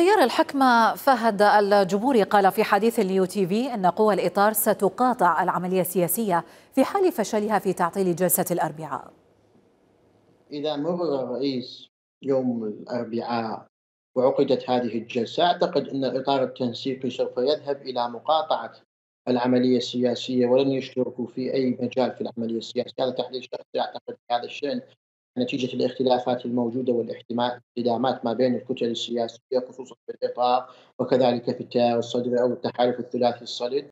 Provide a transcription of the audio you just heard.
تيار الحكمة فهد الجبوري قال في حديث اليو تي في أن قوى الإطار ستقاطع العملية السياسية في حال فشلها في تعطيل جلسة الأربعاء. إذا مرر الرئيس يوم الأربعاء وعقدت هذه الجلسة أعتقد أن الإطار التنسيقي سوف يذهب إلى مقاطعة العملية السياسية ولن يشتركوا في أي مجال في العملية السياسية. هذا تحليل شخصي أعتقد في هذا الشأن. نتيجة الاختلافات الموجودة والاحتدامات ما بين الكتل السياسية خصوصا في الإطار وكذلك في التيار الصدري أو التحالف الثلاثي الصلد